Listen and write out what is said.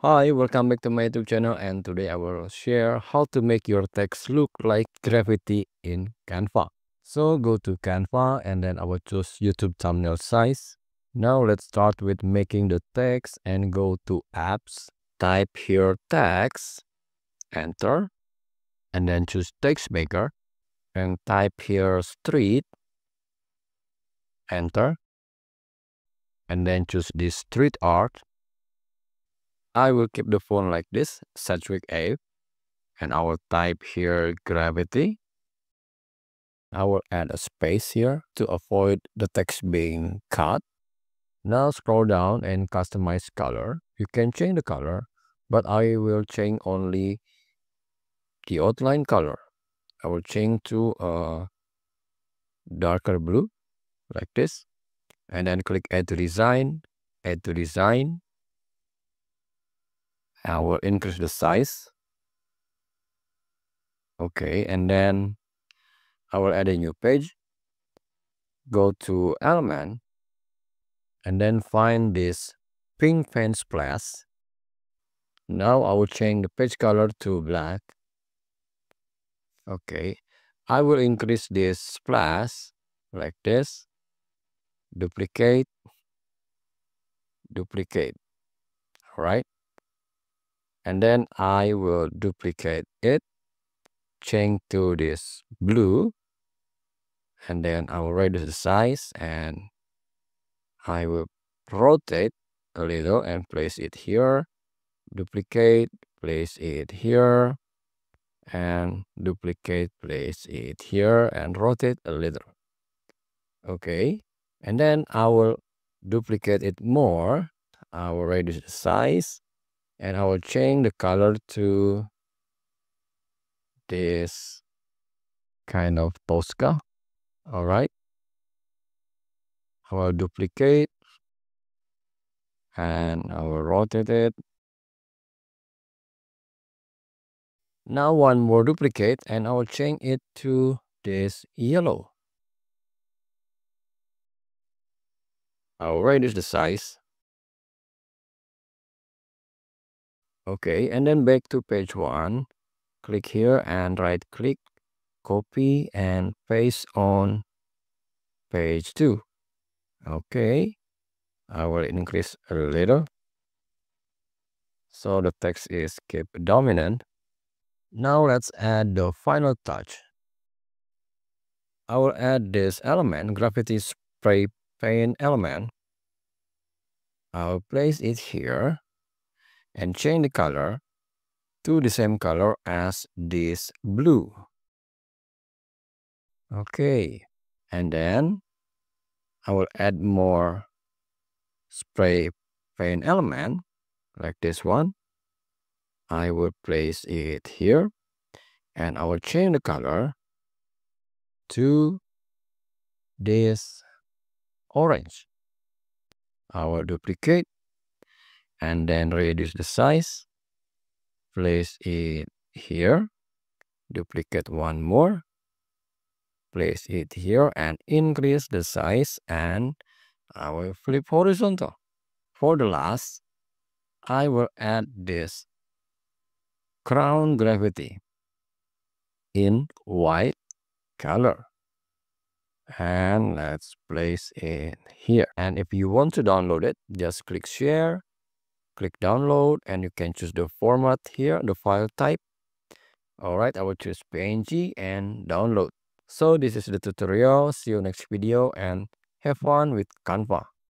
Hi, welcome back to my YouTube channel and today I will share how to make your text look like graffiti in Canva. So go to Canva and then I will choose YouTube thumbnail size. Now let's start with making the text and go to apps. Type here text, enter, and then choose text maker and type here street, enter, and then choose this street art I will keep the font like this, Sedgwick Ave. And I will type here graffiti. I will add a space here to avoid the text being cut. Now scroll down and customize color. You can change the color, but I will change only the outline color. I will change to a darker blue like this. And then click add to design, add to design, I will increase the size. Okay, and then I will add a new page. Go to element and then find this pink fence plus. Now I will change the page color to black. Okay, I will increase this splash like this. Duplicate, duplicate. All right and then I will duplicate it change to this blue and then I will reduce the size and I will rotate a little and place it here duplicate place it here and duplicate place it here and rotate a little. Okay and then I will duplicate it more. I will reduce the size and I will change the color to this kind of Tosca. All right. I will duplicate and I will rotate it. Now one more duplicate and I will change it to this yellow. I will the size Okay, and then back to page one. Click here and right click, copy and paste on page two. Okay, I will increase a little. So the text is keep dominant. Now let's add the final touch. I will add this element, graffiti spray paint element. I'll place it here and change the color to the same color as this blue. Okay, and then I will add more spray paint element like this one. I will place it here and I will change the color to this orange. I will duplicate and then reduce the size. Place it here. Duplicate one more. Place it here and increase the size and I will flip horizontal. For the last I will add this crown graffiti in white color. And let's place it here. And if you want to download it just click share click download and you can choose the format here the file type. All right i will choose png and download. So this is the tutorial. See you next video and have fun with canva